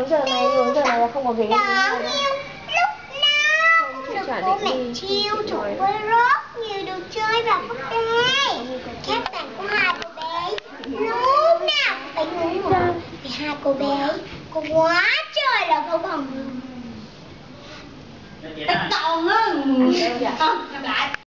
uống giờ này uống giờ này là không có ghế. Đáng lúc nào Không, được bố mẹ chiêu chỉ chủ với rất nhiều đồ chơi và búp bê Các bạn của hai cô bé. Lúc nào cũng phải ngủ dạ. vì hai cô bé có quá trời là không bằng dạ, dạ. Tao ngưng.